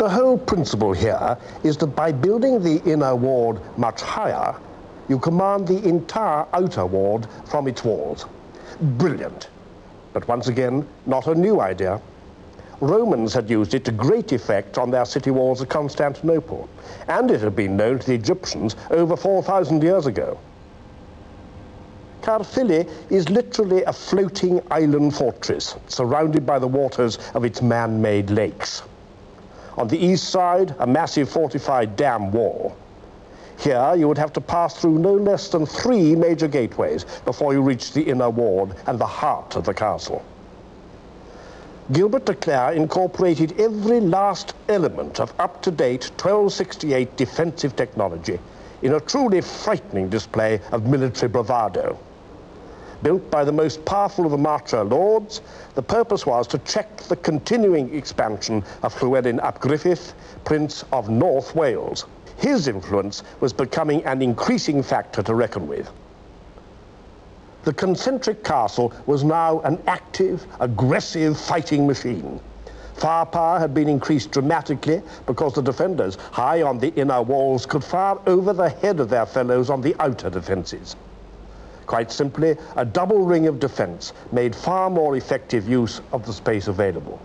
general principle here is that by building the inner ward much higher, you command the entire outer ward from its walls. Brilliant. But once again, not a new idea. Romans had used it to great effect on their city walls of Constantinople, and it had been known to the Egyptians over 4,000 years ago. Caerphilly is literally a floating island fortress surrounded by the waters of its man-made lakes. On the east side, a massive fortified dam wall. Here, you would have to pass through no less than three major gateways before you reach the inner ward and the heart of the castle. Gilbert de Clare incorporated every last element of up-to-date 1268 defensive technology in a truly frightening display of military bravado. Built by the most powerful of the Marcher lords, the purpose was to check the continuing expansion of Llewellyn ap Griffith, Prince of North Wales. His influence was becoming an increasing factor to reckon with. The concentric castle was now an active, aggressive fighting machine. Firepower had been increased dramatically because the defenders high on the inner walls could fire over the head of their fellows on the outer defences. Quite simply, a double ring of defence made far more effective use of the space available.